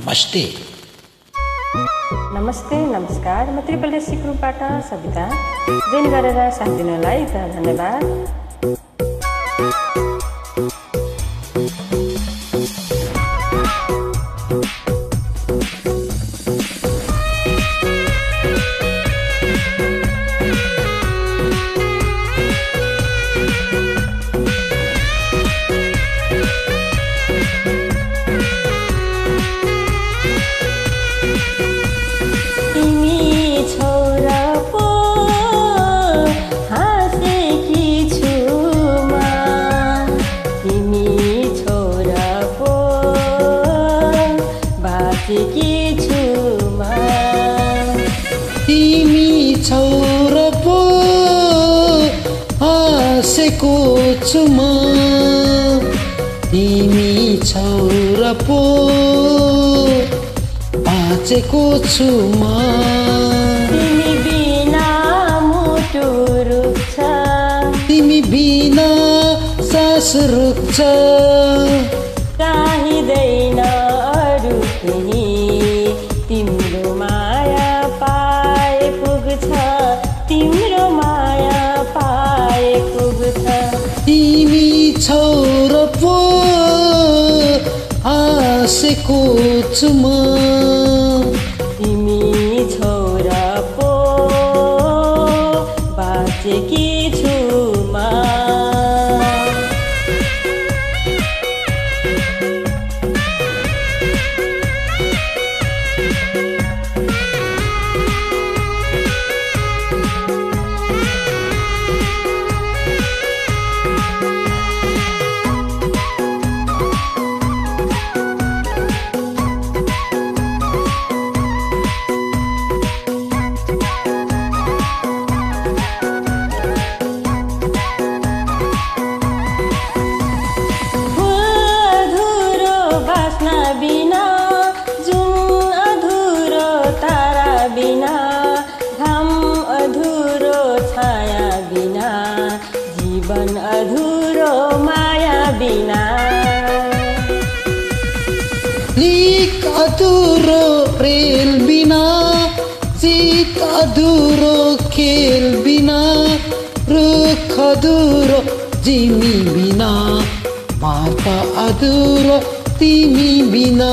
नमस्ते। नमस्कार। ನಮಸ್ಕಾರ ಮತ್ರಿಪಲ್ಯ ಗ್ರೂಪ್बाट सविता। जोइन गरेर साथ दिनलाई धन्यवाद। बाँचेकी छु तिमी छौर पो हाँसेको छु म तिमी छौर पो बाँचेको छु म तिमी बिना मुटु रुख्छ तिमी बिना सास रुक्छ चाहिँदैन अरू तिमी छौर पो हाँसेको छु जीवन अधुरो माया बिना। लिक अधुरो प्रेल बिना जित अधुरो खेल बिना रुख अधुरो जिमी बिना माता अधुरो तिमी बिना।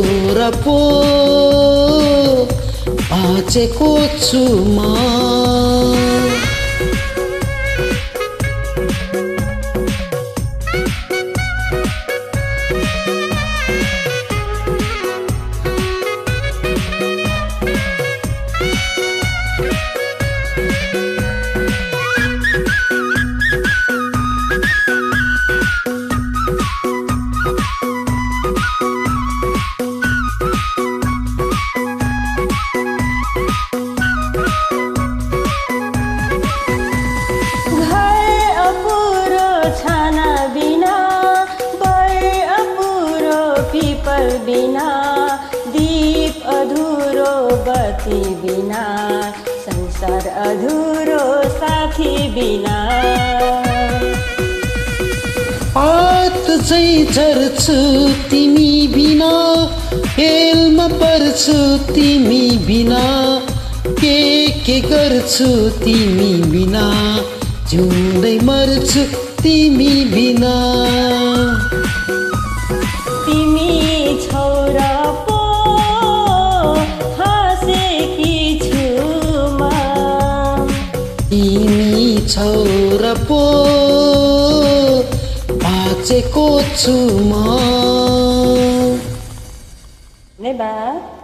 छौरा पो बाँचेको बिना दीप अधुरो बत्ती बिना संसार अधुरो साथी बिना। पात चाहिँ झर्छु तिमी बिना हेलमा पर्छु तिमी बिना के के गर्छु तिमी बिना जिउँदै मर्छु तिमी बिना। Ne ben?